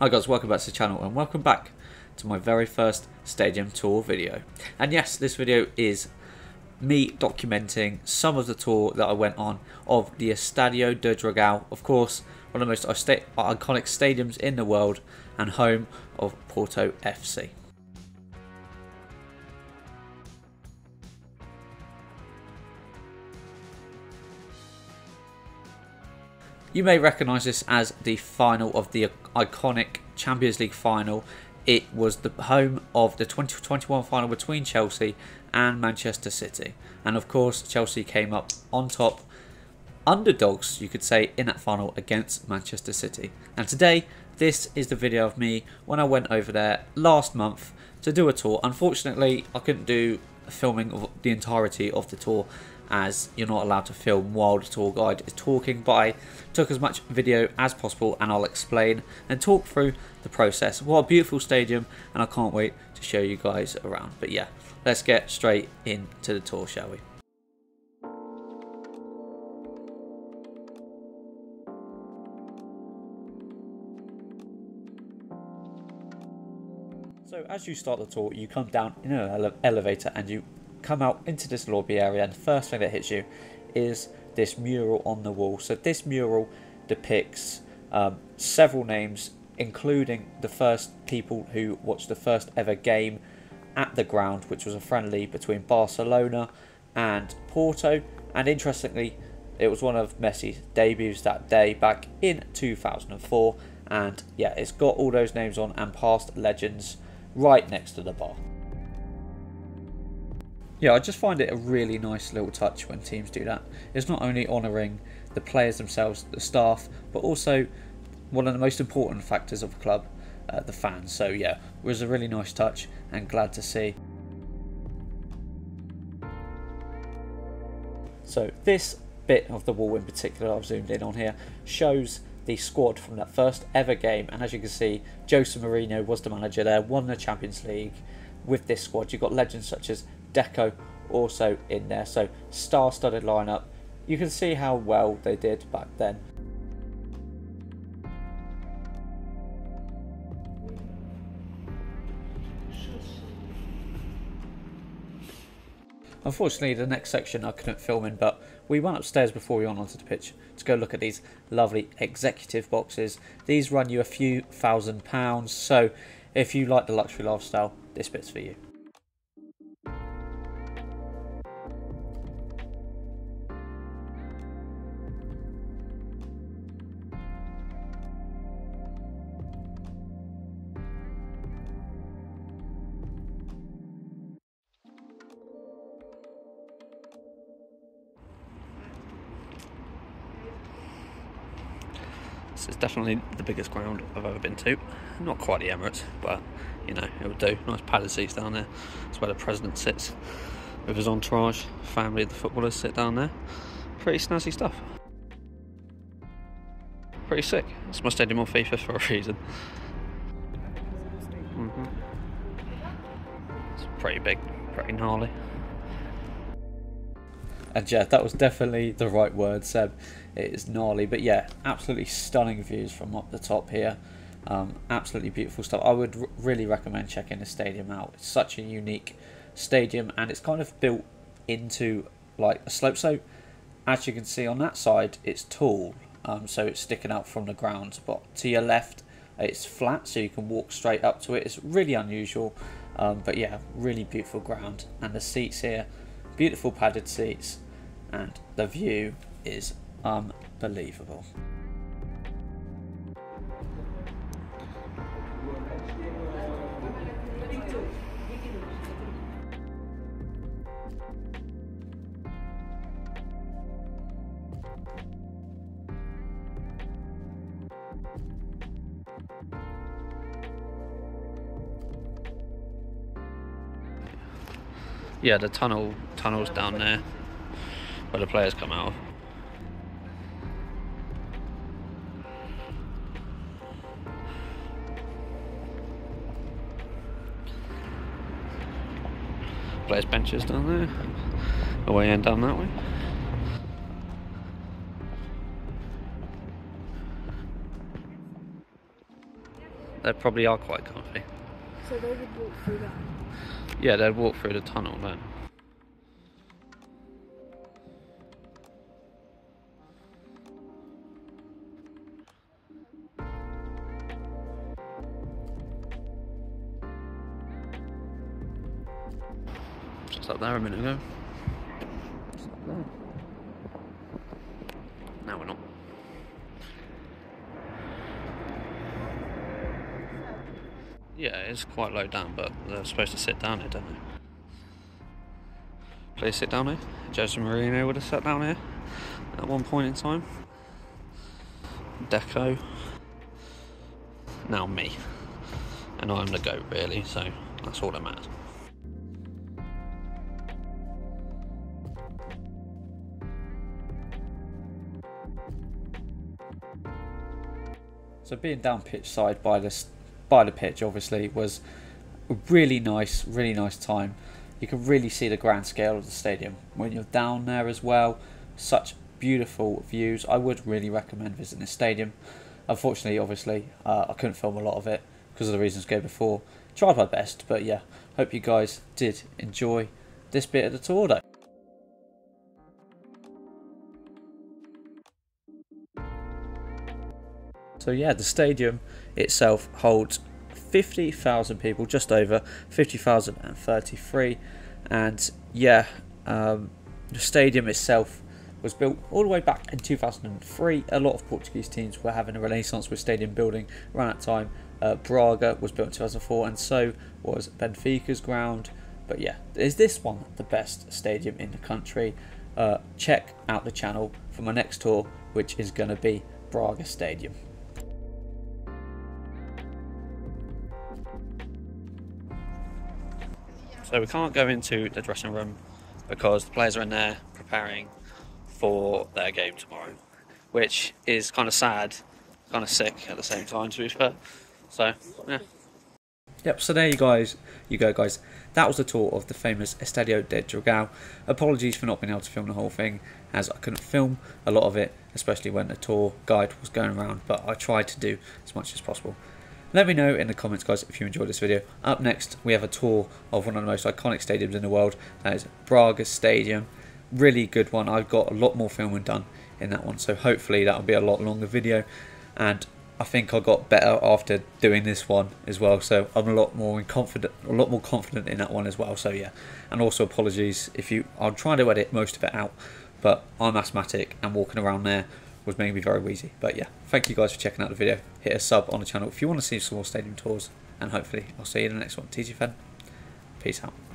Hi guys, welcome back to the channel and welcome back to my very first stadium tour video. And yes, this video is me documenting some of the tour that I went on of the Estadio do Dragão, of course, one of the most iconic stadiums in the world and home of Porto FC. You may recognise this as the final of the iconic Champions League final. It was the home of the 2021 final between Chelsea and Manchester City. And of course, Chelsea came up on top, underdogs, you could say, in that final against Manchester City. And today, this is the video of me when I went over there last month to do a tour. Unfortunately, I couldn't do filming of the entirety of the tour as you're not allowed to film while the tour guide is talking but I took as much video as possible and I'll explain and talk through the process. What a beautiful stadium and I can't wait to show you guys around. But yeah, let's get straight into the tour shall we. So as you start the tour, you come down in an ele elevator and you come out into this lobby area and the first thing that hits you is this mural on the wall. So this mural depicts um, several names including the first people who watched the first ever game at the ground which was a friendly between Barcelona and Porto and interestingly it was one of Messi's debuts that day back in 2004 and yeah it's got all those names on and past legends right next to the bar. Yeah, I just find it a really nice little touch when teams do that. It's not only honouring the players themselves, the staff, but also one of the most important factors of the club, uh, the fans. So yeah, it was a really nice touch and glad to see. So this bit of the wall in particular I've zoomed in on here shows the squad from that first ever game and as you can see Jose Mourinho was the manager there, won the Champions League with this squad. You've got legends such as Deco also in there. So star-studded lineup. You can see how well they did back then. Unfortunately, the next section I couldn't film in, but we went upstairs before we went onto the pitch to go look at these lovely executive boxes. These run you a few thousand pounds, so if you like the luxury lifestyle, this bit's for you. Is definitely the biggest ground I've ever been to. Not quite the Emirates, but you know, it would do. Nice padded seats down there. That's where the president sits with his entourage. Family of the footballers sit down there. Pretty snazzy stuff. Pretty sick. It's my stadium on FIFA for a reason. Mm -hmm. It's pretty big, pretty gnarly. And yeah, that was definitely the right word, Seb. It is gnarly, but yeah, absolutely stunning views from up the top here. Um, absolutely beautiful stuff. I would really recommend checking the stadium out. It's such a unique stadium, and it's kind of built into like a slope. So as you can see on that side, it's tall, um, so it's sticking out from the ground. But to your left, it's flat, so you can walk straight up to it. It's really unusual, um, but yeah, really beautiful ground. And the seats here, beautiful padded seats and the view is unbelievable. Yeah, the tunnel tunnels down there where the players come out of. Players benches down there, away and down that way. they probably are quite comfy. So they would walk through that. Yeah, they'd walk through the tunnel then. Just up there a minute ago. Just up there. Now we're not. Yeah, it's quite low down, but they're supposed to sit down here, don't they? Please sit down here. Jose Mourinho would have sat down here at one point in time. Deco. Now me. And I'm the goat, really, so that's all that matters. So being down pitch side by the by the pitch obviously was a really nice, really nice time. You can really see the grand scale of the stadium when you're down there as well. Such beautiful views. I would really recommend visiting the stadium. Unfortunately, obviously, uh, I couldn't film a lot of it because of the reasons go before. Tried my best, but yeah, hope you guys did enjoy this bit of the tour though. So yeah, the stadium itself holds 50,000 people, just over 50,033, and yeah, um, the stadium itself was built all the way back in 2003. A lot of Portuguese teams were having a renaissance with stadium building around that time. Uh, Braga was built in 2004, and so was Benfica's ground. But yeah, is this one the best stadium in the country? Uh, check out the channel for my next tour, which is going to be Braga Stadium. So we can't go into the dressing room because the players are in there preparing for their game tomorrow, which is kind of sad, kind of sick at the same time, to be fair. So, yeah. Yep, so there you guys, you go guys. That was the tour of the famous Estadio de Dragao. Apologies for not being able to film the whole thing, as I couldn't film a lot of it, especially when the tour guide was going around, but I tried to do as much as possible. Let me know in the comments, guys, if you enjoyed this video. Up next, we have a tour of one of the most iconic stadiums in the world. That is Braga Stadium. Really good one. I've got a lot more filming done in that one, so hopefully that'll be a lot longer video. And I think I got better after doing this one as well, so I'm a lot more confident, a lot more confident in that one as well. So yeah, and also apologies if you. I'll try to edit most of it out, but I'm asthmatic and walking around there was making me very wheezy. But yeah, thank you guys for checking out the video. Hit a sub on the channel if you want to see some more stadium tours, and hopefully I'll see you in the next one. TG Fan, peace out.